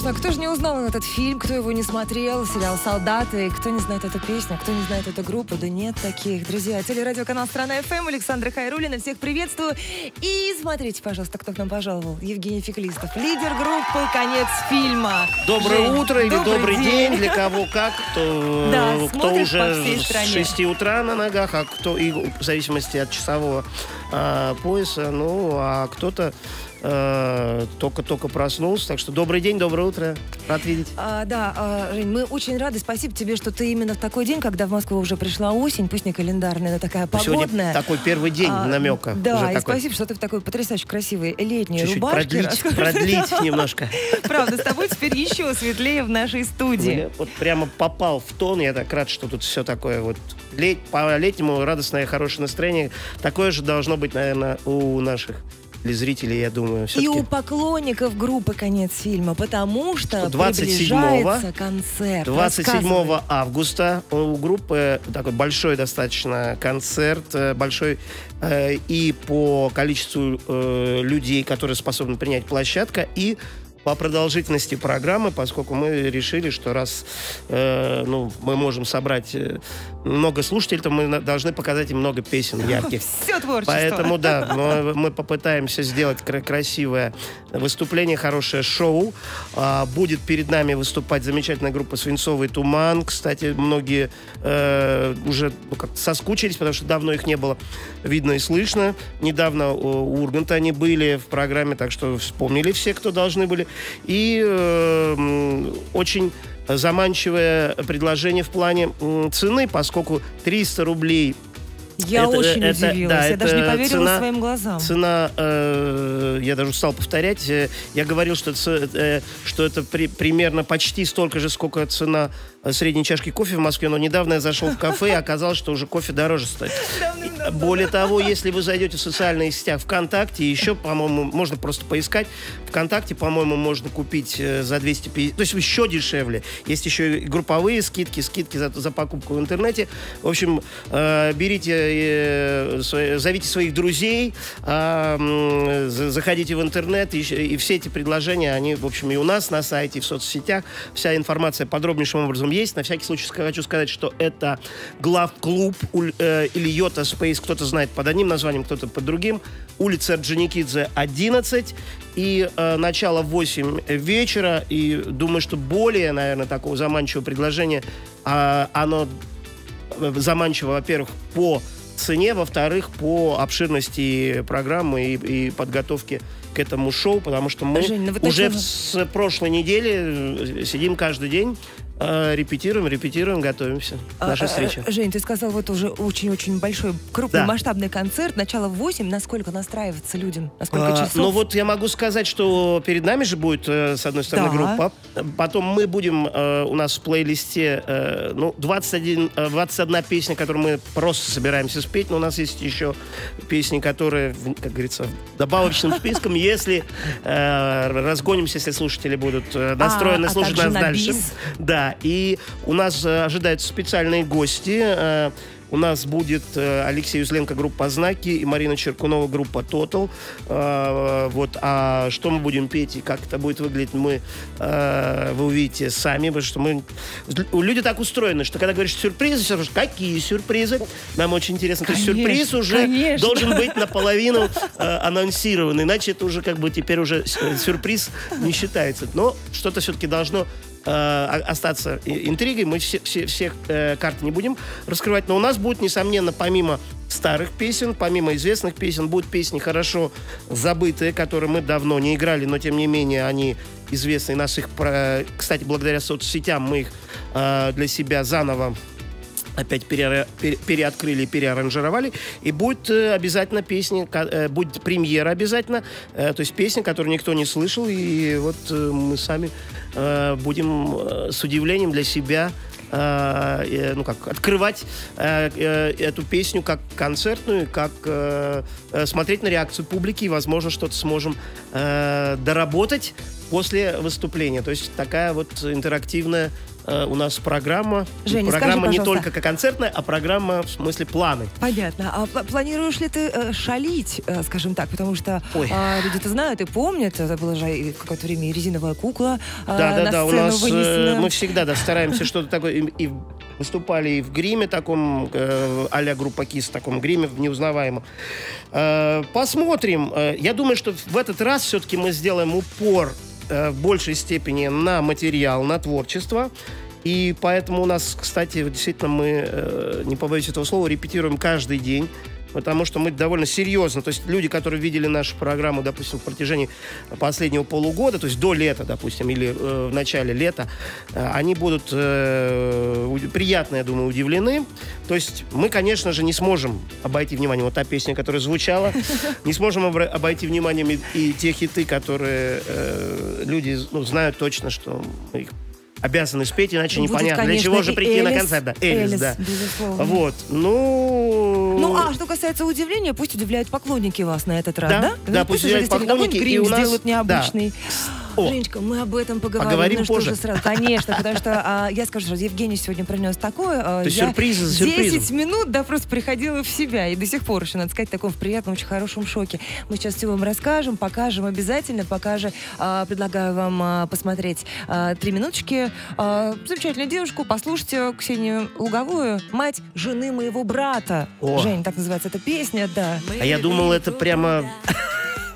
конечно, кто же не узнал этот фильм, кто его не смотрел, сериал «Солдаты», кто не знает эту песню, кто не знает эту группу, да нет таких. Друзья, телерадиоканал «Страна ФМ», Александра Хайрулина, всех приветствую. И смотрите, пожалуйста, кто к нам пожаловал. Евгений Феклистов, лидер группы «Конец фильма». Доброе Жень, утро или добрый, добрый день. день, для кого как, кто, да, кто уже с 6 утра на ногах, а кто и в зависимости от часового а, пояса, ну, а кто-то Э, только-только проснулся. Так что добрый день, доброе утро. Рад видеть. А, да, а, Жень, мы очень рады. Спасибо тебе, что ты именно в такой день, когда в Москву уже пришла осень, пусть не календарная, но такая погодная. Сегодня такой первый день а, намека. Да, и такой. спасибо, что ты в такой потрясающе красивой летней Чуть-чуть рубашке. продлить, продлить немножко. Правда, с тобой теперь еще светлее в нашей студии. Вот прямо попал в тон. Я так рад, что тут все такое вот по-летнему радостное, хорошее настроение. Такое же должно быть, наверное, у наших для зрителей, я думаю. И у поклонников группы «Конец фильма», потому что 27 концерт. 27 августа у группы такой большой достаточно концерт, э, большой э, и по количеству э, людей, которые способны принять площадка, и по продолжительности программы, поскольку мы решили, что раз э, ну, мы можем собрать э, много слушателей, то мы должны показать им много песен ярких. Все творчество. Поэтому, да, мы, мы попытаемся сделать красивое выступление, хорошее шоу. А, будет перед нами выступать замечательная группа «Свинцовый туман». Кстати, многие э, уже ну, как соскучились, потому что давно их не было видно и слышно. Недавно у Урганта они были в программе, так что вспомнили все, кто должны были. И э, очень заманчивое предложение в плане цены, поскольку 300 рублей я это, очень это, удивилась, да, я даже не поверила цена, своим глазам. Цена, э, я даже устал повторять, э, я говорил, что, э, что это при, примерно почти столько же, сколько цена средней чашки кофе в Москве, но недавно я зашел в кафе и оказалось, что уже кофе дороже стоит. Более того, если вы зайдете в социальные сети ВКонтакте, еще, по-моему, можно просто поискать. ВКонтакте, по-моему, можно купить э, за 250, то есть еще дешевле. Есть еще и групповые скидки, скидки за, за покупку в интернете. В общем, э, берите, э, зовите своих друзей, э, заходите в интернет, и, и все эти предложения, они, в общем, и у нас на сайте, и в соцсетях. Вся информация подробнейшим образом есть. На всякий случай хочу сказать, что это глав-клуб э, или Йота Space, кто-то знает под одним названием, кто-то под другим. Улица Джаникидзе, 11. И э, начало в 8 вечера. И думаю, что более, наверное, такого заманчивого предложения, э, оно заманчиво, во-первых, по цене, во-вторых, по обширности программы и, и подготовке к этому шоу, потому что мы Жень, ну уже таким... с прошлой недели э, сидим каждый день а, репетируем, репетируем, готовимся к нашей а, встрече. А, Жень, ты сказал, вот уже очень-очень большой, крупный, да. масштабный концерт. Начало в 8. Насколько настраиваться людям? Насколько а, часов? Ну вот я могу сказать, что перед нами же будет, э, с одной стороны, да. группа. Потом мы будем, э, у нас в плейлисте, э, ну, 21, 21 песня, которую мы просто собираемся спеть. Но у нас есть еще песни, которые, как говорится, добавочным списком. Если разгонимся, если слушатели будут настроены а, слушать нас дальше. Да, и у нас э, ожидаются специальные гости. Э, у нас будет э, Алексей Узленко, группа «Знаки», и Марина Черкунова, группа «Тотал». Вот. А что мы будем петь и как это будет выглядеть, мы, вы увидите сами, потому что мы... Люди так устроены, что когда говоришь сюрпризы, все равно, какие сюрпризы? Нам очень интересно. Конечно, То есть сюрприз уже конечно. должен быть наполовину анонсирован, иначе это уже как бы теперь уже сюрприз не считается. Но что-то все-таки должно э, остаться интригой. Мы все, все, всех э, карт не будем раскрывать. Но у нас будет, несомненно, помимо старых песен, помимо известных песен, будут песни хорошо забытые, которые мы давно не играли, но тем не менее они известны. Нас их, кстати, благодаря соцсетям мы их э, для себя заново опять пере, пере, переоткрыли, переаранжировали. И будет э, обязательно песня, э, будет премьера обязательно, э, то есть песня, которую никто не слышал. И вот э, мы сами э, будем э, с удивлением для себя э, э, ну как открывать э, э, эту песню как концертную, как э, смотреть на реакцию публики и, возможно, что-то сможем э, доработать после выступления. То есть такая вот интерактивная э, у нас программа. Женя, программа скажи, не только как концертная, а программа в смысле планы. Понятно. А планируешь ли ты э, шалить, э, скажем так, потому что э, люди-то знают и помнят, это было же какое-то время и резиновая кукла э, Да, да, да, у нас э, мы всегда да, стараемся что-то такое, и, и выступали и в гриме таком, э, а-ля группа Кис, в таком гриме, в неузнаваемом. Э, посмотрим. Я думаю, что в этот раз все-таки мы сделаем упор в большей степени на материал, на творчество. И поэтому у нас, кстати, действительно мы, э, не побоюсь этого слова, репетируем каждый день потому что мы довольно серьезно, то есть люди, которые видели нашу программу, допустим, в протяжении последнего полугода, то есть до лета, допустим, или э, в начале лета, э, они будут э, приятно, я думаю, удивлены. То есть мы, конечно же, не сможем обойти вниманием вот та песня, которая звучала, не сможем обойти вниманием и, и те хиты, которые э, люди ну, знают точно, что мы их обязаны спеть, иначе Будет, непонятно, конечно, для чего же прийти Элис, на концерт. Да, Элис, Элис да. Безусловно. Вот, ну... Ну, а что касается удивления, пусть удивляют поклонники вас на этот раз, да? Да, да пусть, пусть удивляют поклонники. И у нас... сделают необычный. Да. О, Женечка, мы об этом поговорим. Поговорим ну, позже. Сразу. Конечно, потому что а, я скажу сразу, Евгений сегодня принес такое. А, То сюрпризы за 10 минут, да, просто приходила в себя. И до сих пор еще, надо сказать, в таком в приятном, очень хорошем шоке. Мы сейчас все вам расскажем, покажем обязательно. Покажем. А, предлагаю вам а, посмотреть а, три минуточки. А, замечательную девушку. Послушайте Ксению Луговую, мать жены моего брата. О. Жень, так называется эта песня, да. А я думал, это прямо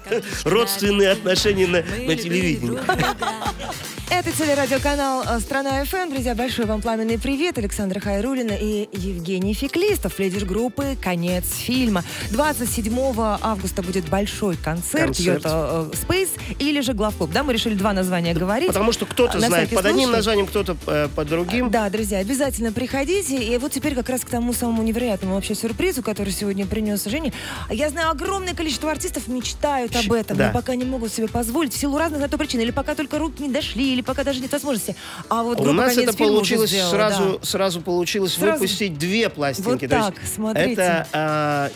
родственные отношения на, на телевидении. Это телерадиоканал э, «Страна ФМ». Друзья, большой вам пламенный привет. Александра Хайрулина и Евгений Феклистов, лидер группы «Конец фильма». 27 августа будет большой концерт, концерт. Йота э, Space или же Главклуб. Да, мы решили два названия говорить. Потому что кто-то знает под одним названием, кто-то э, под другим. Да, друзья, обязательно приходите. И вот теперь как раз к тому самому невероятному вообще сюрпризу, который сегодня принес Женя. Я знаю, огромное количество артистов мечтают об этом, да. но пока не могут себе позволить в силу разных на то причин. Или пока только руки не дошли, или пока даже нет возможности. А вот у нас это получилось сделала, сразу, да. сразу получилось сразу... выпустить две пластинки. Вот так, есть смотрите. Это а,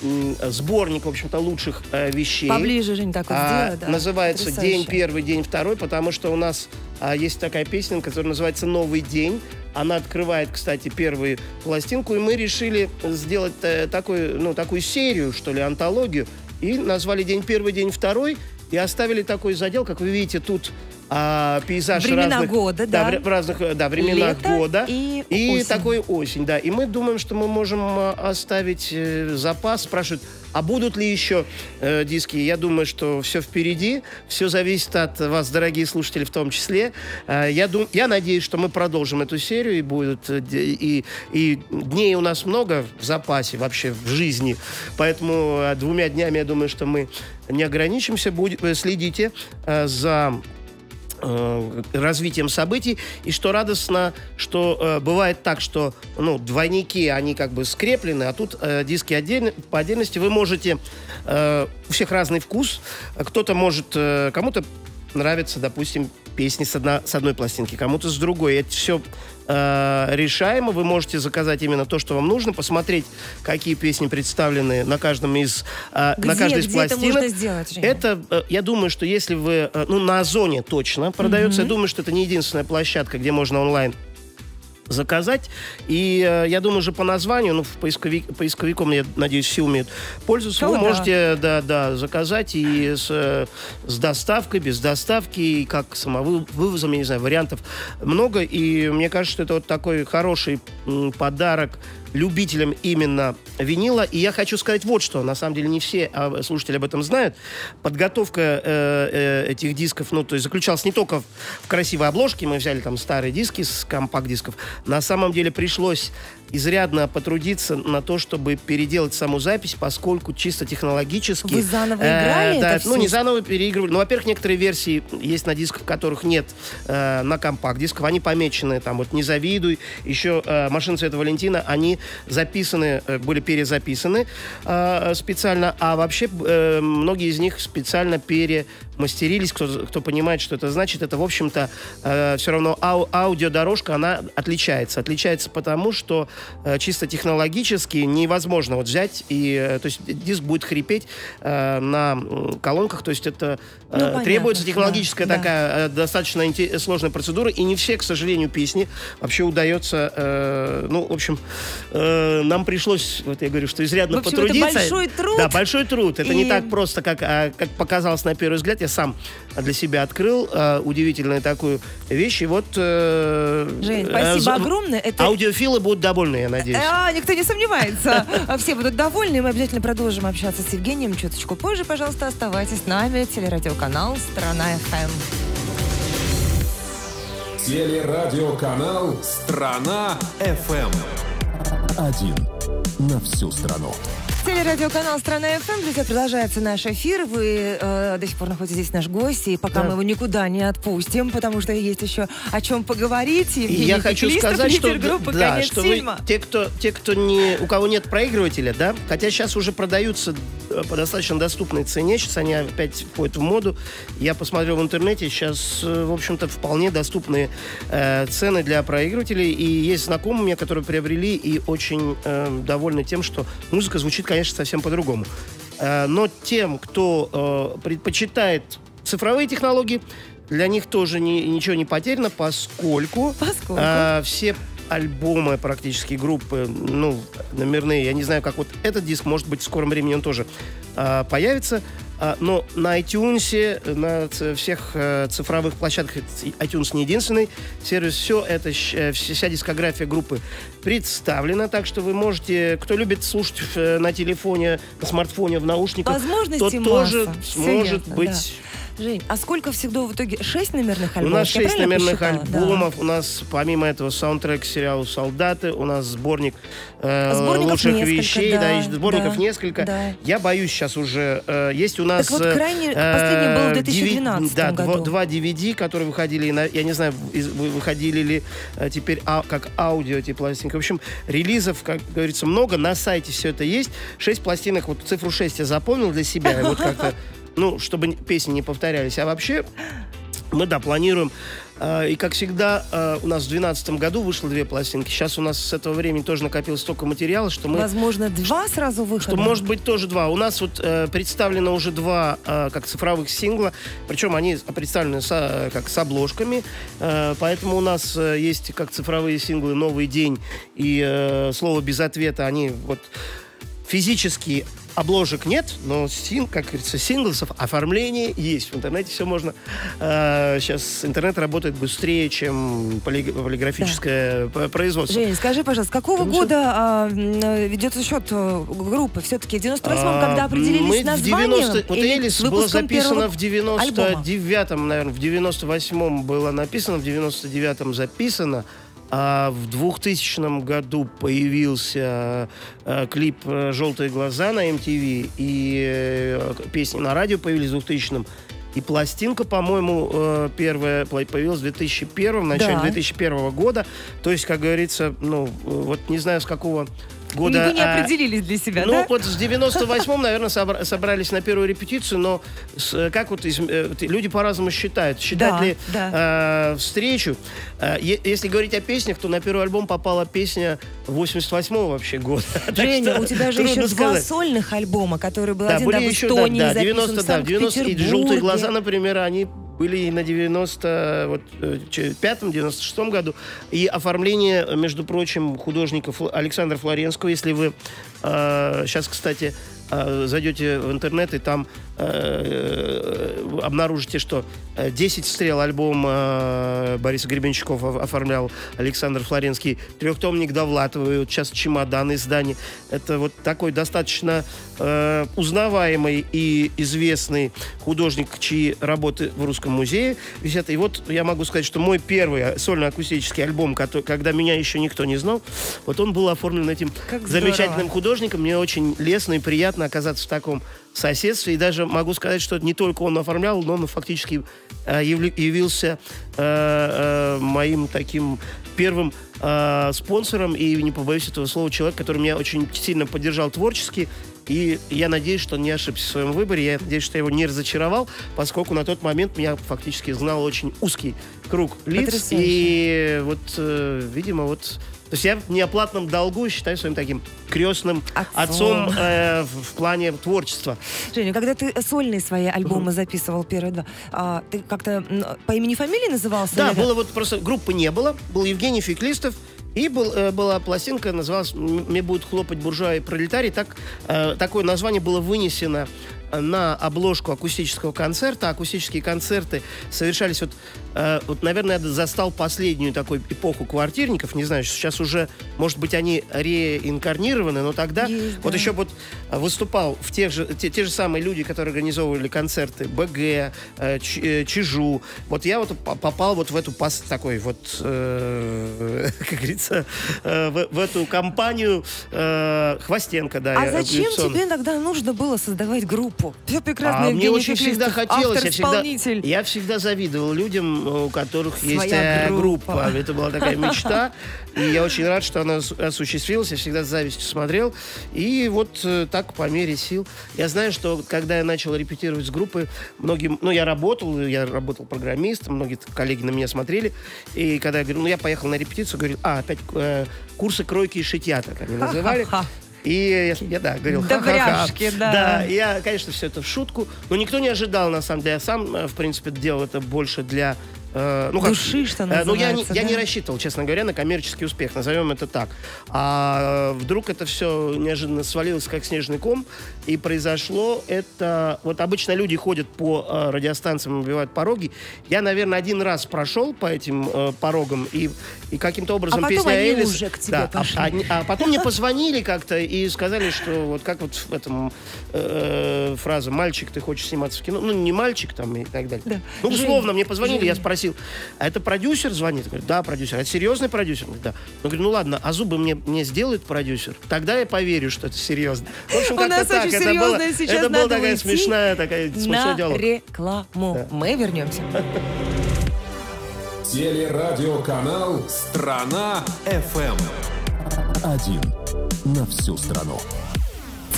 сборник, в общем-то, лучших а, вещей. Поближе, Жень, так вот а, сделай, да. Называется Потрясающе. «День первый, день второй», потому что у нас а, есть такая песня, которая называется «Новый день». Она открывает, кстати, первую пластинку, и мы решили сделать э, такую, ну, такую серию, что ли, антологию, и назвали «День первый, день второй», и оставили такой задел, как вы видите, тут а, пейзаж времена разных, года, да, да, в разных да, временах Лето года и, и осень. такой осень, да. И мы думаем, что мы можем а, оставить э, запас. Спрашивают, а будут ли еще э, диски? Я думаю, что все впереди. Все зависит от вас, дорогие слушатели, в том числе. Э, я, дум, я надеюсь, что мы продолжим эту серию и будет э, и, и дней у нас много в запасе вообще в жизни. Поэтому э, двумя днями я думаю, что мы не ограничимся. Будь, следите э, за развитием событий. И что радостно, что э, бывает так, что ну, двойники, они как бы скреплены, а тут э, диски отдельно, по отдельности. Вы можете... Э, у всех разный вкус. Кто-то может... Э, кому-то нравится, допустим, песни с, одна, с одной пластинки, кому-то с другой. Это все э, решаемо. Вы можете заказать именно то, что вам нужно, посмотреть, какие песни представлены на каждом из э, где, на каждой из пластинок. Это можно сделать, Женя? Это, э, я думаю, что если вы, э, ну, на Озоне точно продается, mm-hmm. я думаю, что это не единственная площадка, где можно онлайн заказать. И э, я думаю, уже по названию, ну, в поисковик, поисковиком, я надеюсь, все умеют пользоваться. О, вы да. можете, да, да, заказать и с, э, с доставкой, без доставки, и как самовывозом, я не знаю, вариантов много. И мне кажется, что это вот такой хороший подарок любителям именно винила. И я хочу сказать вот что. На самом деле не все а, слушатели об этом знают. Подготовка э, э, этих дисков, ну, то есть заключалась не только в, в красивой обложке. Мы взяли там старые диски с компакт-дисков. На самом деле пришлось изрядно потрудиться на то, чтобы переделать саму запись, поскольку чисто технологически... Вы заново э, играли да, это Ну, не заново переигрывали. Ну, во-первых, некоторые версии есть на дисках, которых нет э, на компакт-дисках. Они помечены, там, вот «Не завидуй». Еще э, «Машина цвета Валентина», они записаны, э, были перезаписаны э, специально, а вообще э, многие из них специально пере мастерились, кто, кто понимает, что это значит. Это, в общем-то, э, все равно ау, аудиодорожка, она отличается. Отличается потому, что э, чисто технологически невозможно вот взять и... Э, то есть диск будет хрипеть э, на колонках, то есть это э, ну, понятно, требуется технологическая да, такая да. Э, достаточно сложная процедура, и не все, к сожалению, песни вообще удается... Э, ну, в общем, э, нам пришлось, вот я говорю, что изрядно в общем, потрудиться. Это большой труд. Да, большой труд. Это и... не так просто, как, а, как показалось на первый взгляд. Я сам для себя открыл э, удивительную такую вещь. И вот... Э, Жень, спасибо э, огромное. Это... Аудиофилы будут довольны, я надеюсь. А, никто не сомневается. Все будут довольны. Мы обязательно продолжим общаться с Евгением чуточку позже. Пожалуйста, оставайтесь с нами. Телерадиоканал «Страна FM». Телерадиоканал «Страна FM». Один на всю страну. Телерадиоканал «Страна FM». Друзья, продолжается наш эфир. Вы э, до сих пор находитесь здесь наш гость, и пока да. мы его никуда не отпустим, потому что есть еще о чем поговорить. Евгений Я хочу сказать, что, да, что вы, те, кто, те, кто не, у кого нет проигрывателя, да, хотя сейчас уже продаются э, по достаточно доступной цене, сейчас они опять входят в моду. Я посмотрел в интернете, сейчас, э, в общем-то, вполне доступные э, цены для проигрывателей, и есть знакомые мне, которые приобрели и очень э, довольны тем, что музыка звучит, конечно, конечно, совсем по-другому. Э, но тем, кто э, предпочитает цифровые технологии, для них тоже ни, ничего не потеряно, поскольку, поскольку? Э, все альбомы практически группы, ну, номерные, я не знаю, как вот этот диск, может быть, в скором времени он тоже э, появится, а, но на iTunes, на всех э, цифровых площадках, iTunes не единственный сервис, все это, э, вся дискография группы представлена, так что вы можете, кто любит слушать э, на телефоне, на смартфоне, в наушниках, тот тоже сможет быть... Да Жень, а сколько всегда в итоге? Шесть номерных альбомов? У нас шесть номерных альбомов. Да. У нас помимо этого саундтрек сериалу «Солдаты». У нас сборник э, лучших вещей. Да, да, сборников да, несколько. Да. Я боюсь сейчас уже. Э, есть у нас... Так вот, крайне э, последний был в 2012 Да, году. Два, два DVD, которые выходили, на, я не знаю, из, выходили ли э, теперь а, как аудио эти пластинки. В общем, релизов, как говорится, много. На сайте все это есть. Шесть пластинок, вот цифру шесть я запомнил для себя. Вот как-то ну, чтобы песни не повторялись. А вообще, мы, да, планируем. Э, и, как всегда, э, у нас в 2012 году вышло две пластинки. Сейчас у нас с этого времени тоже накопилось столько материала, что мы... Возможно, два сразу выхода? Что, может быть, тоже два. У нас вот э, представлено уже два, как цифровых сингла. Причем они представлены со, как с обложками. Поэтому у нас есть как цифровые синглы «Новый день» и «Слово без ответа». Они вот физически обложек нет, но син, как говорится, синглсов, оформление есть. В интернете все можно. Э, сейчас интернет работает быстрее, чем поли, полиграфическое да. производство. Жень, скажи, пожалуйста, какого ну, года э, ведется счет группы? Все-таки в 98-м, когда определились мы названием? 90, вот Элис было записано в 99-м, наверное, в 98-м было написано, в 99-м записано. А в 2000 году появился э, клип э, «Желтые глаза» на MTV, и э, песни на радио появились в 2000 и пластинка, по-моему, первая появилась в 2001, в начале да. 2001 года. То есть, как говорится, ну, вот не знаю, с какого года... Вы не а, определились для себя, ну, да? вот с 98-м, наверное, собра- собрались на первую репетицию, но с, как вот из, э, люди по-разному считают. Считать да, ли да. Э, встречу? Э, если говорить о песнях, то на первый альбом попала песня 88-го вообще года. Женя, у тебя же еще два сольных альбома, которые был один, были еще, да, да, 90, да, 90 и «Желтые глаза», например, они были на 95-96 э, году. И оформление, между прочим, художника Александра Флоренского, если вы э, сейчас, кстати, э, зайдете в интернет и там э, обнаружите, что 10 стрел альбом э, Бориса Гребенщиков оформлял Александр Флоренский, трехтомник Довлатова, и вот сейчас чемодан издание. Это вот такой достаточно э, узнаваемый и известный художник, чьи работы в Русском музее висят. И вот я могу сказать, что мой первый сольно-акустический альбом, который, когда меня еще никто не знал, вот он был оформлен этим как замечательным художником. Мне очень лестно и приятно оказаться в таком соседстве. И даже могу сказать, что не только он оформлял, но он фактически э, явился э, э, моим таким первым спонсором и, не побоюсь этого слова, человек, который меня очень сильно поддержал творчески И я надеюсь, что не ошибся в своем выборе. Я надеюсь, что я его не разочаровал, поскольку на тот момент меня фактически знал очень узкий круг лиц. Потрясающе. И вот, видимо, вот то есть я в неоплатном долгу считаю своим таким крестным отцом, отцом э, в, в плане творчества. Женя, когда ты сольные свои альбомы записывал первые два, а, ты как-то по имени фамилии назывался? Да, было вот просто группы не было. Был Евгений Феклистов, и был, э, была пластинка, называлась «Мне будет хлопать буржуа и пролетарий». Так, э, такое название было вынесено на обложку акустического концерта. Акустические концерты совершались вот, э, вот, наверное, я застал последнюю такую эпоху квартирников. Не знаю, сейчас уже, может быть, они реинкарнированы, но тогда Есть, вот да. еще вот выступал в тех же, те, те же самые люди, которые организовывали концерты БГ, э, Ч, э, Чижу. Вот я вот попал вот в эту пас, такой вот, э, как говорится, э, в, в эту компанию э, Хвостенко, да. А зачем тебе тогда нужно было создавать группу? Все прекрасно. А мне очень всегда хотелось. Я всегда, я всегда завидовал людям, у которых Своя есть э, группа. группа. Это была такая мечта. И я очень рад, что она осуществилась. Я всегда с завистью смотрел. И вот э, так по мере сил. Я знаю, что когда я начал репетировать с группой, многие... Ну, я работал, я работал программистом, многие коллеги на меня смотрели. И когда я говорю, ну, я поехал на репетицию, говорю, а, опять э, курсы кройки и шитья, так они называли. И я, я да, говорил, ха-ха-ха. Да. да, я, конечно, все это в шутку. Но никто не ожидал, на самом деле. Я сам, э, в принципе, делал это больше для Э, ну, Души, как, что называется. Э, ну, я, не, да? я не рассчитывал, честно говоря, на коммерческий успех, назовем это так. А вдруг это все неожиданно свалилось, как снежный ком, и произошло это... Вот обычно люди ходят по э, радиостанциям, убивают пороги. Я, наверное, один раз прошел по этим э, порогам, и, и каким-то образом а песня они Элис... уже к тебе да, пошли. А, а, а потом мне позвонили как-то и сказали, что вот как вот в этом э, фраза «мальчик, ты хочешь сниматься в кино?» Ну, не мальчик там и так далее. Да. Ну, условно, мне позвонили, я спросил, спросил, а это продюсер звонит? Говорит, да, продюсер. А это серьезный продюсер? Говорит, да. Ну, говорю, ну ладно, а зубы мне, мне сделает продюсер? Тогда я поверю, что это серьезно. В общем, как-то так. Это было, это была такая смешная, такая смешная диалог. рекламу. Да. Мы вернемся. Телерадиоканал «Страна FM». Один на всю страну.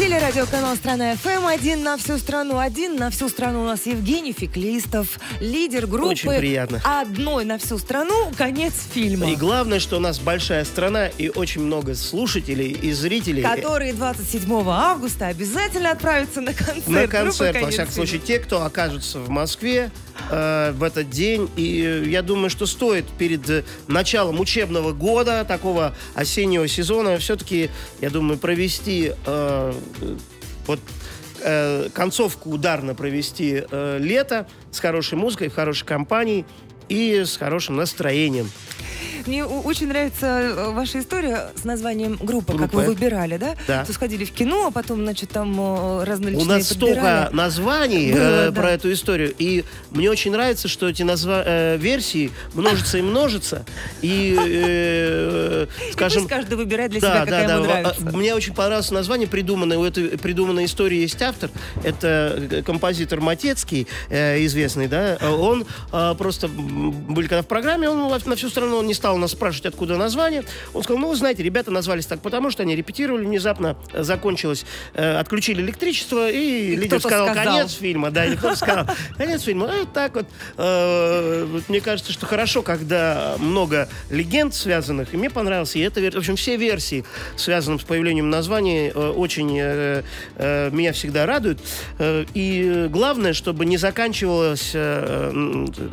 Телерадиоканал «Страна ФМ» один на всю страну. Один на всю страну у нас Евгений Феклистов, лидер группы. Очень приятно. Одной на всю страну. Конец фильма. И главное, что у нас большая страна и очень много слушателей и зрителей. Которые 27 августа обязательно отправятся на концерт. На концерт, во всяком случае, те, кто окажутся в Москве э, в этот день. И я думаю, что стоит перед началом учебного года, такого осеннего сезона, все-таки, я думаю, провести э, вот э, концовку ударно провести э, лето с хорошей музыкой, в хорошей компанией и с хорошим настроением. Мне очень нравится э, ваша история с названием группы, Группа. как вы выбирали, да? Да. То сходили в кино, а потом, значит, там э, разные У нас столько названий Было, э, да. про эту историю. И мне очень нравится, что эти назва- э, версии множатся и множатся. И, э, скажем... И каждый выбирает для себя, какая ему нравится. Мне очень понравилось название придуманное. У этой придуманной истории есть автор. Это композитор Матецкий, э, известный, да? Он э, просто... Были когда в программе, он на всю страну он не стал нас спрашивать, откуда название. Он сказал, ну, вы знаете, ребята назвались так, потому что они репетировали, внезапно э, закончилось, э, отключили электричество, и, и лидер сказал, сказал, конец фильма. Да, и кто сказал, конец фильма. А, так вот, э, мне кажется, что хорошо, когда много легенд связанных, и мне понравился, и это, в общем, все версии, связанные с появлением названия, э, очень э, э, меня всегда радуют. Э, и главное, чтобы не заканчивалось э,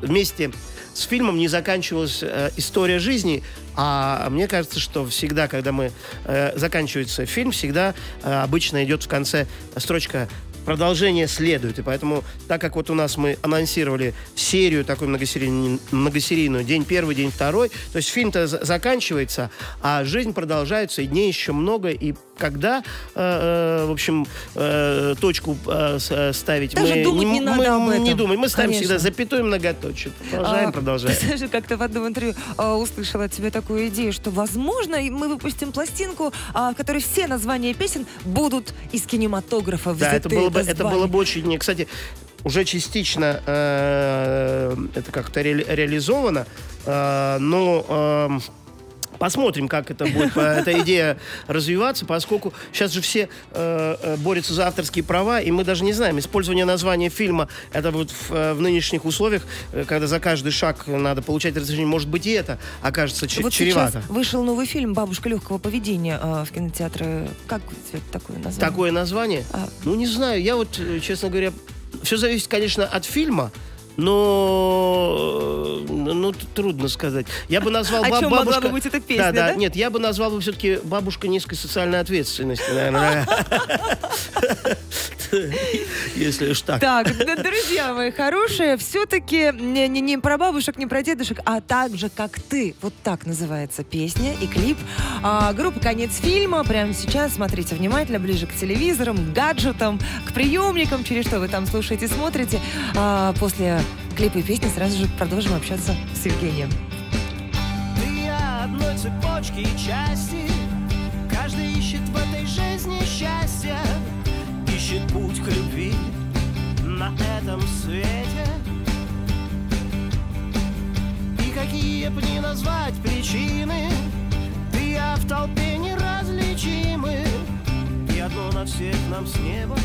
вместе с фильмом не заканчивалась э, история жизни, а мне кажется, что всегда, когда мы э, заканчивается фильм, всегда э, обычно идет в конце строчка продолжение следует. И поэтому, так как вот у нас мы анонсировали серию такую многосерийную, многосерийную день первый, день второй, то есть фильм-то заканчивается, а жизнь продолжается, и дней еще много, и когда, э, э, в общем, э, точку э, э ставить. Даже мы думать не, не надо мы, об этом. Не думаем, мы ставим Конечно. всегда запятую многоточие. Продолжаем, а, продолжаем. Ты знаешь, как-то в одном интервью а, услышала от тебя такую идею, что, возможно, мы выпустим пластинку, а, в которой все названия песен будут из кинематографа Да, это было, бы, это было бы очень... Кстати, уже частично э, это как-то ре, реализовано, э, но... Э, Посмотрим, как это будет, эта идея развиваться, поскольку сейчас же все э, э, борются за авторские права, и мы даже не знаем, использование названия фильма, это вот в, э, в нынешних условиях, э, когда за каждый шаг надо получать разрешение, может быть и это окажется ч- вот чревато. сейчас вышел новый фильм «Бабушка легкого поведения» э, в кинотеатры. Как такое название? Такое название? А... Ну, не знаю. Я вот, честно говоря, все зависит, конечно, от фильма но ну, трудно сказать. Я бы назвал О баб, чем бабушка... могла бы быть эта песня, да, да, да? Нет, я бы назвал бы все-таки бабушка низкой социальной ответственности, наверное. Если уж так. Так, друзья мои хорошие, все-таки не, не, не про бабушек, не про дедушек, а так же, как ты. Вот так называется песня и клип. А, группа «Конец фильма». Прямо сейчас смотрите внимательно, ближе к телевизорам, к гаджетам, к приемникам, через что вы там слушаете, смотрите. А, после клипа и песни сразу же продолжим общаться с Евгением. Ты я одной цепочки и части на этом свете. И какие б ни назвать причины Ты я в толпе неразличимы. И одно на всех нам с неба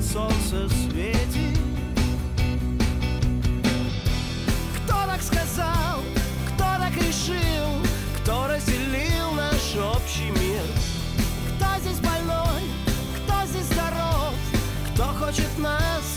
солнце светит. Так сказал, кто так решил, кто разделил наш общий мир. Кто здесь больной, кто здесь здоров, кто хочет нас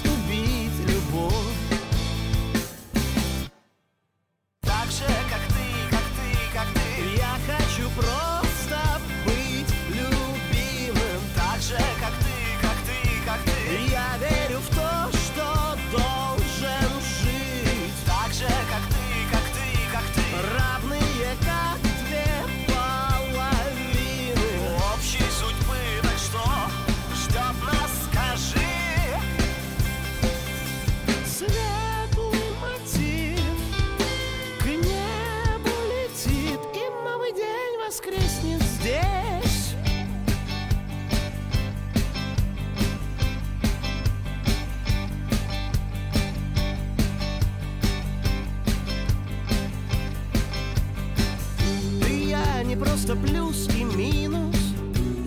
минус.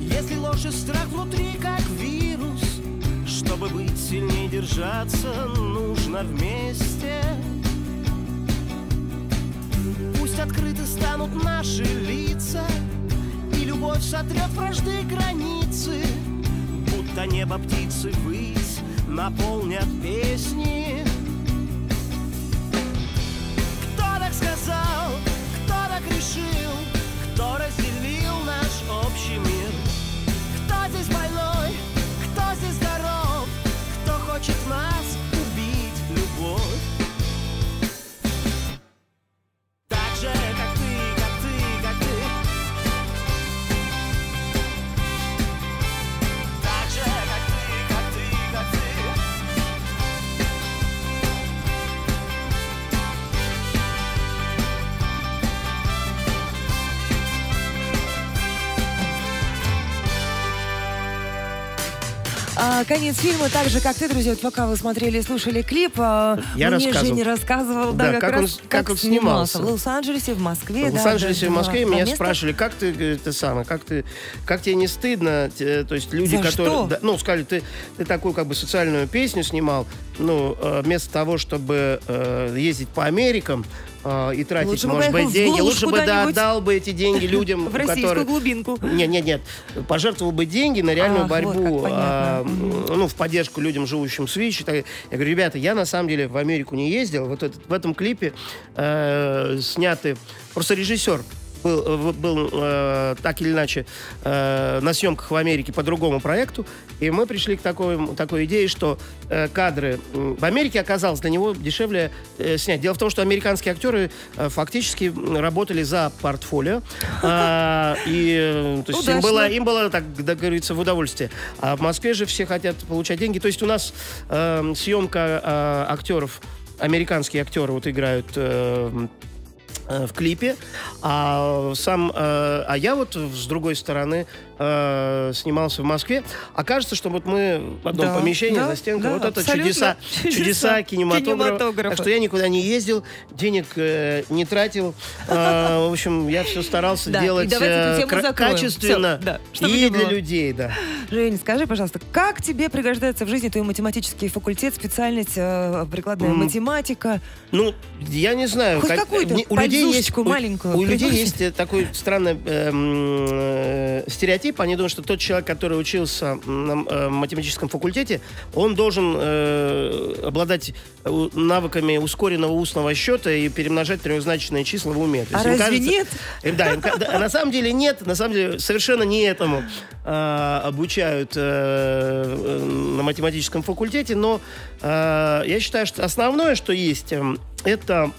Если ложь и страх внутри как вирус. Чтобы быть сильнее держаться нужно вместе. Пусть открыты станут наши лица И любовь сотрет вражды границы. Будто небо птицы высь наполнят песни конец фильма, так же, как ты, друзья, вот пока вы смотрели и слушали клип, а, Я мне рассказывал. Женя рассказывал, да, Да, как, как раз, он- как он снимался. В Лос-Анджелесе, в Москве, В да, Лос-Анджелесе, да, в Москве два меня спрашивали, как ты, э, это самое, как ты, как тебе не стыдно, те- то есть люди, За которые, что? да, ну, сказали, ты, ты такую как бы социальную песню снимал, ну, э, вместо того, чтобы э, ездить по Америкам э, и тратить, Лучше может быть, деньги, лучше бы да, отдал бы эти деньги людям, В российскую которые... глубинку. Нет, нет, нет. Пожертвовал бы деньги на реальную вот борьбу, понятно. а, ну, в поддержку людям, живущим в СВИЧ. и так далее. Я говорю, ребята, я на самом деле в Америку не ездил. Вот этот- в этом клипе э, сняты... Просто режиссер был, был э, так или иначе э, на съемках в Америке по другому проекту, и мы пришли к такой, такой идее, что э, кадры в Америке оказалось для него дешевле э, снять. Дело в том, что американские актеры э, фактически работали за портфолио, а, и э, то есть им было, им было, так да, говорится, в удовольствие. А в Москве же все хотят получать деньги. То есть у нас э, съемка э, актеров, американские актеры вот играют э, в клипе, а сам, э, а я вот с другой стороны э, снимался в Москве. Окажется, что вот мы в одном Да, помещении да, за стенкой, да, вот это чудеса, Чудеса кинематографа. кинематографа. Так что я никуда не ездил, денег э, не тратил. Э, в общем, я все старался Да, делать э, качественно Всё, да, и для людей, да. Жень, скажи, пожалуйста, как тебе пригождается в жизни твой математический факультет, специальность э, прикладная М. математика? Ну, я не знаю. Хоть какую-то не- у людей есть пользушечку у- маленькую У, людей есть э, такой странный эм, э, стереотип. Они думают, что тот человек, который учился на э, математическом факультете, он должен э, обладать э, навыками ускоренного устного счета и перемножать трехзначные числа в уме. То А есть им разве нет? Э, Да, им на самом деле нет, на самом деле совершенно не этому э, обучают э, э, на математическом факультете, но э, я считаю, что основное, что есть, эм, это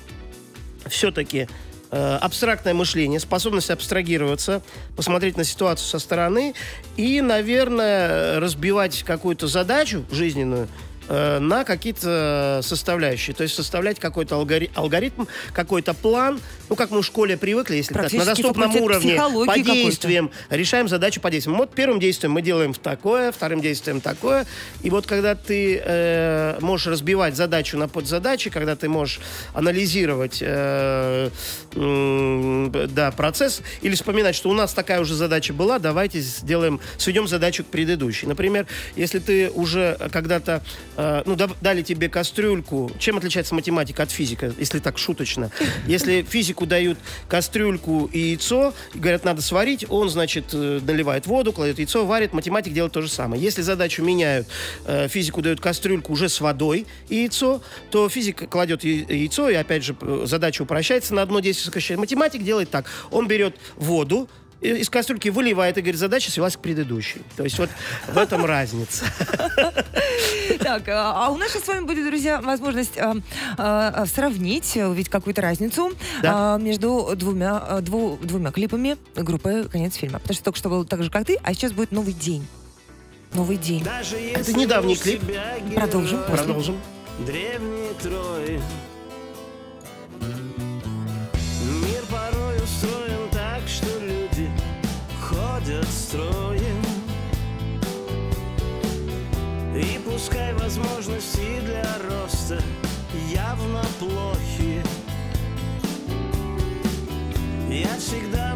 все-таки абстрактное мышление, способность абстрагироваться, посмотреть на ситуацию со стороны и, наверное, разбивать какую-то задачу жизненную э, на какие-то составляющие. То есть составлять какой-то алгори- алгоритм, какой-то план, ну, как мы в школе привыкли, если так, на доступном уровне, по действиям, решаем задачу по действиям. Вот первым действием мы делаем такое, вторым действием такое. И вот когда ты э, можешь разбивать задачу на подзадачи, когда ты можешь анализировать э, м, да, процесс или вспоминать, что у нас такая уже задача была, давайте сделаем, сведем задачу к предыдущей. Например, если ты уже когда-то, э, ну, дали тебе кастрюльку, чем отличается математика от физика, если так шуточно? Если физику дают кастрюльку и яйцо, и говорят, надо сварить, он, значит, э, наливает воду, кладет яйцо, варит, математик делает то же самое. Если задачу меняют, э, физику дают кастрюльку уже с водой и яйцо, то физик кладет яйцо, и опять же э, задача упрощается, на одно действие сокращает. Математик делает так, он берет воду, из кастрюльки выливает и говорит, задача свелась к предыдущей. То есть вот в этом разница. Так, а а у нас сейчас с вами будет, друзья, возможность а, а, сравнить, э, увидеть какую-то разницу между двумя, дву- двумя клипами группы «Конец фильма». Потому что только что был так же, как ты, а сейчас будет новый день. Новый день. Даже Это если недавний клип. Продолжим после. Продолжим. Древний Трой ходят строем. И пускай возможности для роста явно плохи. Я всегда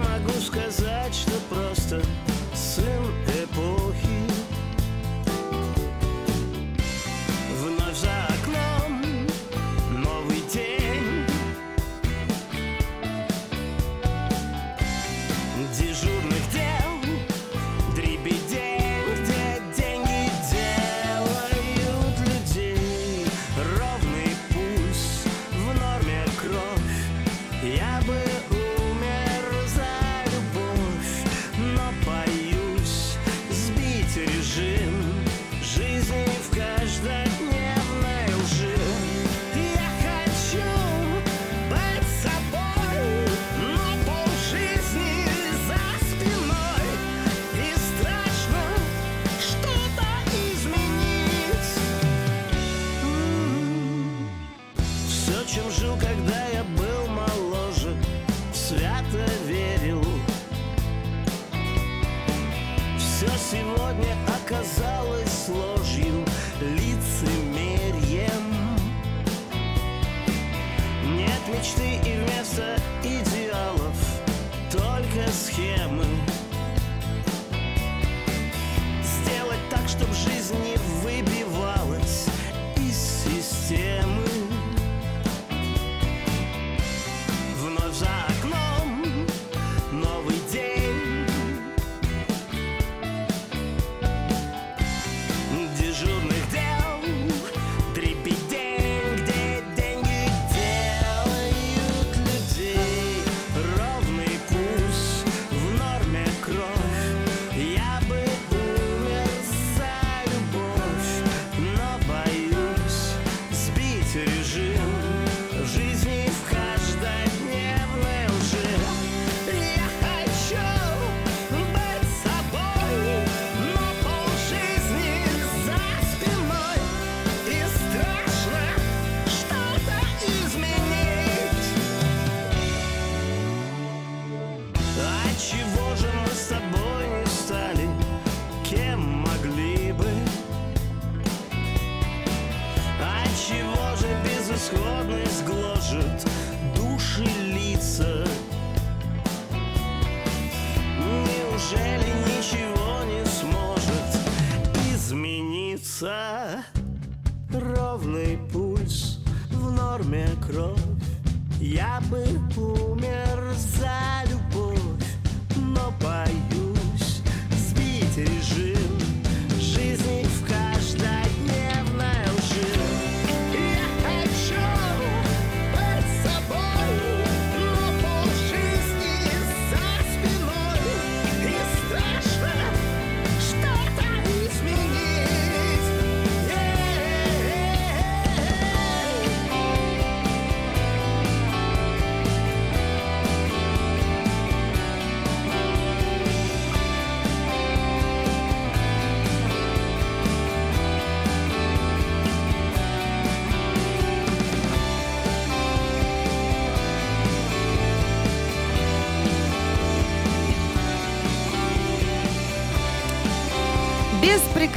чем жил, когда я был моложе Свято верил все сегодня оказалось ложью, лицемерием. Нет мечты и вместо идеалов только схемы. Сделать так, чтобы жизнь не выбивалась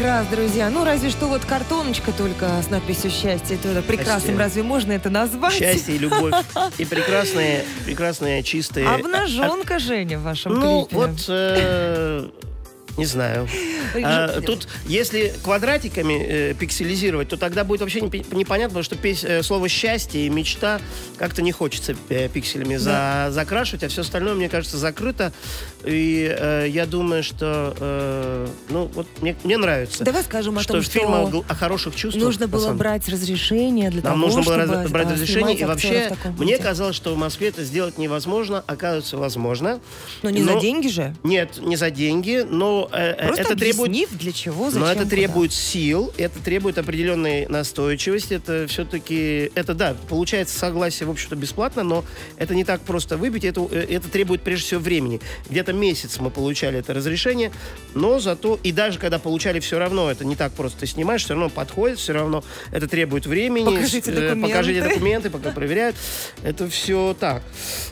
Прикрас, друзья. Ну, разве что вот картоночка только с надписью «Счастье». Это прекрасным разве можно это назвать? Счастье и любовь. И прекрасные, прекрасные, чистые... Обнаженка, Женя, в вашем Ну, клипе. вот... э, Не знаю. А, тут, если квадратиками э, пикселизировать, то тогда будет вообще непонятно, потому что пес- э, слово счастье и мечта как-то не хочется э, пикселями за- закрашивать, а все остальное, мне кажется, закрыто. И э, я думаю, что, э, ну, вот мне, мне нравится. Давай скажем о что том, фильм о, что гл- о хороших чувствах. нужно было брать разрешение для Нам того, нужно было чтобы брать да, разрешение, и вообще мне казалось, что в Москве это сделать невозможно, оказывается, возможно. Но не за деньги же. Нет, не за деньги, но э, э, Просто это требует... объяснив, для чего, зачем, Но это куда. требует сил, это требует определенной настойчивости, это все-таки, это да, получается согласие, в общем-то, бесплатно, но это не так просто выбить, это, э, это требует прежде всего времени. Где-то месяц мы получали это разрешение, но зато, и даже когда получали все равно, это не так просто, ты снимаешь, все равно подходит, все равно это требует времени. Покажите э, документы. Покажите документы, пока проверяют. Это все так.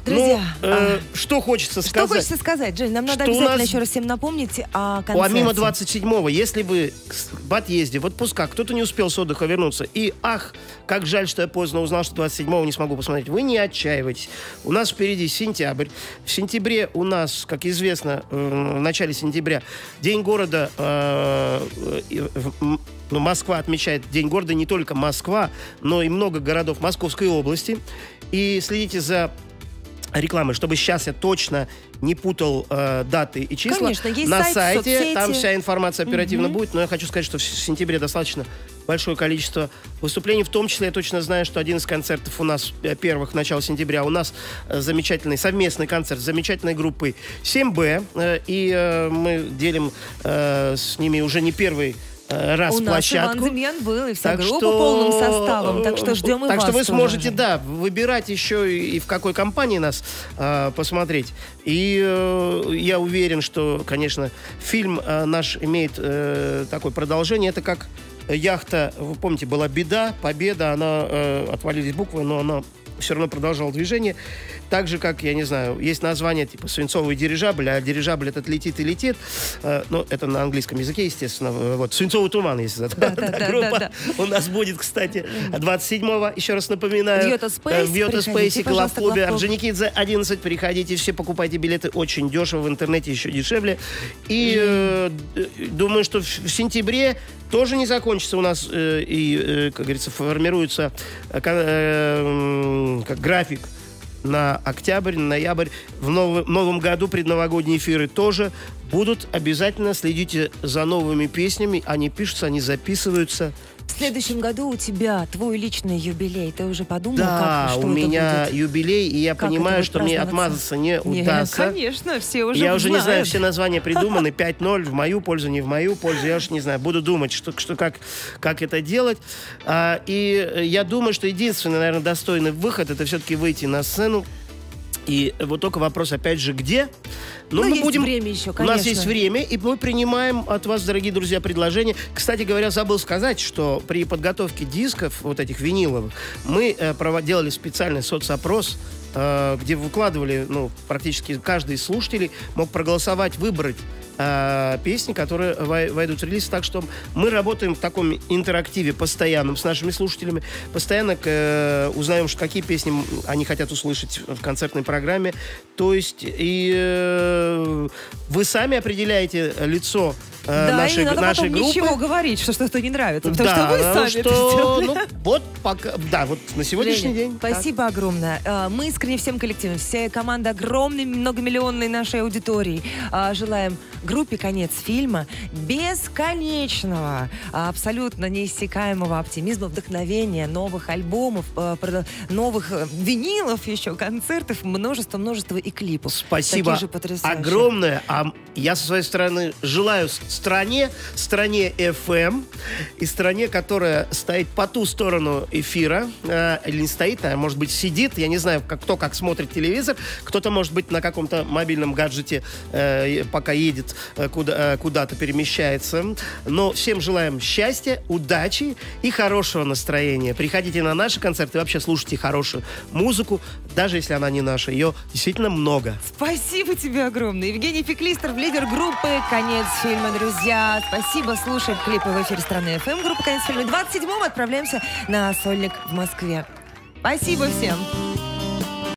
Друзья, Ну, э, что хочется Что сказать? хочется сказать, Жень? Нам надо Что обязательно нас- еще раз всем напомнить о О, концерте. мимо 27-го, если вы в отъезде, в отпусках, кто-то не успел с отдыха вернуться, и ах, как жаль, что я поздно узнал, что 27-го не смогу посмотреть, вы не отчаивайтесь. У нас впереди сентябрь. В сентябре у нас, как известно, э, в начале сентября, День города, э, э, ну, Москва отмечает День города, не только Москва, но и много городов Московской области. И следите за рекламы, чтобы сейчас я точно не путал э, даты и числа. Конечно, есть на сайт, сайте, соцсети. там вся информация оперативно будет, но я хочу сказать, что в сентябре достаточно большое количество выступлений, в том числе я точно знаю, что один из концертов у нас э, первых начала сентября у нас э, замечательный совместный концерт с замечательной группой 7Б, э, и мы делим с ними уже не первый раз У нас площадку. Иван Демьян был, и вся Так группа что, полным составом. Так что э, ждем и Так вас что вы сможете, да, выбирать еще и и в какой компании нас э, посмотреть. И э, я уверен, что, конечно, фильм э, наш имеет э, такое продолжение. Это как яхта, вы помните, была беда, победа, она э, отвалились буквы, но она все равно продолжала движение. Так же, как, я не знаю, есть название типа «Свинцовый дирижабль», а дирижабль этот летит и летит. Э, ну, это на английском языке, естественно. Э, Вот, «Свинцовый туман» есть эта Да, да, да, группа. да, У нас будет, кстати, 27-го, еще раз напоминаю. В Йота Space. э, В Йота Спейсе, Главклуб. Орджоникидзе 11. Приходите, все покупайте билеты очень дешево, в интернете еще дешевле. И э, думаю, что в в сентябре тоже не закончится у нас э, и, э, как говорится, формируется э, э, как график на октябрь, на ноябрь. В ново- новом году предновогодние эфиры тоже будут. Обязательно следите за новыми песнями. Они пишутся, они записываются. В следующем году у тебя твой личный юбилей. Ты уже подумал, Да, как, что у меня будет? юбилей, и я Как понимаю, что мне отмазаться не, удастся. конечно, все уже я уже не знаю, все названия придуманы. 5-0 в мою пользу, не в мою пользу. Я уж не знаю, буду думать, что, что как, как это делать. А, и я думаю, что единственный, наверное, достойный выход это все-таки выйти на сцену. И вот только вопрос, опять же, где? Но Ну, мы есть будем... время еще, У нас конечно. есть время, и мы принимаем от вас, дорогие друзья, предложения. Кстати говоря, забыл сказать, что при подготовке дисков, вот этих виниловых, мы э, делали специальный соцопрос где выкладывали, ну, практически каждый из слушателей мог проголосовать, выбрать э, песни, которые войдут в релиз. Так что мы работаем в таком интерактиве постоянном с нашими слушателями. Постоянно э, узнаем, какие песни они хотят услышать в концертной программе. То есть и э, вы сами определяете лицо э, да, нашей, и не надо нашей группы. ничего говорить, что что-то не нравится, потому да, что вы сами что, это сделали. Ну, вот пока, да, вот на сегодняшний Леня, день. Спасибо так. огромное. Э, мы искренне всем коллективам, вся команда огромной, многомиллионной нашей аудитории э, желаем группе «Конец фильма» бесконечного, абсолютно неиссякаемого оптимизма, вдохновения, новых альбомов, э, новых винилов еще, концертов, множество-множество и клипов. Спасибо огромное. А я со своей стороны желаю стране, стране FM и стране, которая стоит по ту сторону эфира, э, или не стоит, а может быть сидит, я не знаю, как, кто как смотрит телевизор, кто-то может быть на каком-то мобильном гаджете, э, пока едет э, куда, э, куда-то, перемещается. Но всем желаем счастья, удачи и хорошего настроения. Приходите на наши концерты, вообще слушайте хорошую музыку, даже если она не наша, ее действительно много. Спасибо тебе огромное. Евгений Феклистер, лидер группы «Конец фильма», друзья. Спасибо. Слушаем клипы в эфире страны FM. Группа «Конец фильма». 27-го отправляемся на сольник в Москве. Спасибо всем.